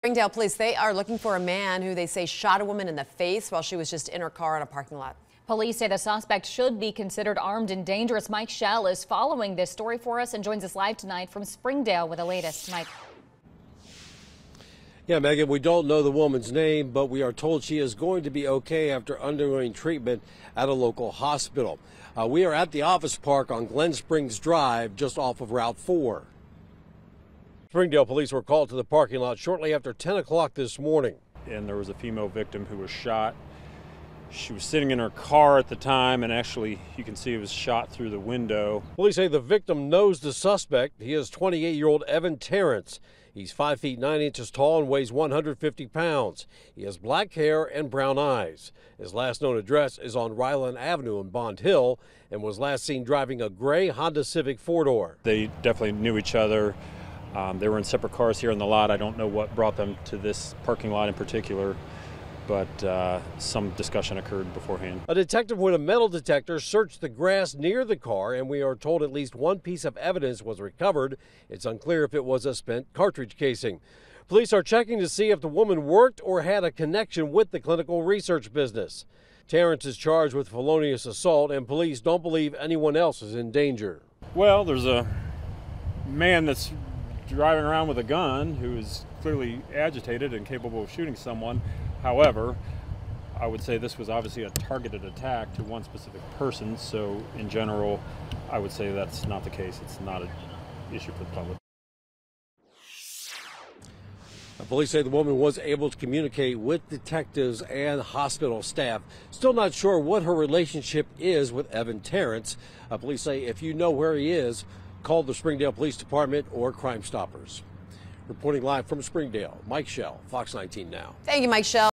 Springdale police, they are looking for a man who they say shot a woman in the face while she was just in her car in a parking lot. Police say the suspect should be considered armed and dangerous. Mike Shell is following this story for us and joins us live tonight from Springdale with the latest. Mike. Yeah, Megan, we don't know the woman's name, but we are told she is going to be okay after undergoing treatment at a local hospital. Uh, we are at the office park on Glen Springs Drive, just off of Route 4. Springdale police were called to the parking lot shortly after 10 o'clock this morning. And there was a female victim who was shot. She was sitting in her car at the time, and actually, you can see it was shot through the window. Police say the victim knows the suspect. He is 28 year old Evan Tarrance. He's 5 feet 9 inches tall and weighs 150 pounds. He has black hair and brown eyes. His last known address is on Ryland Avenue in Bond Hill and was last seen driving a gray Honda Civic four door. They definitely knew each other. Um, they were in separate cars here in the lot. I don't know what brought them to this parking lot in particular, but uh, some discussion occurred beforehand. A detective with a metal detector searched the grass near the car, and we are told at least one piece of evidence was recovered. It's unclear if it was a spent cartridge casing. Police are checking to see if the woman worked or had a connection with the clinical research business. Tarrance is charged with felonious assault, and police don't believe anyone else is in danger. Well, there's a man that's driving around with a gun who is clearly agitated and capable of shooting someone. However, I would say this was obviously a targeted attack to one specific person. So, in general, I would say that's not the case. It's not an issue for the public. Police say the woman was able to communicate with detectives and hospital staff. Still not sure what her relationship is with Evan Tarrance. Uh, police say if you know where he is, call the Springdale Police Department or Crime Stoppers. Reporting live from Springdale, Mike Shell, Fox 19 Now. Thank you, Mike Shell.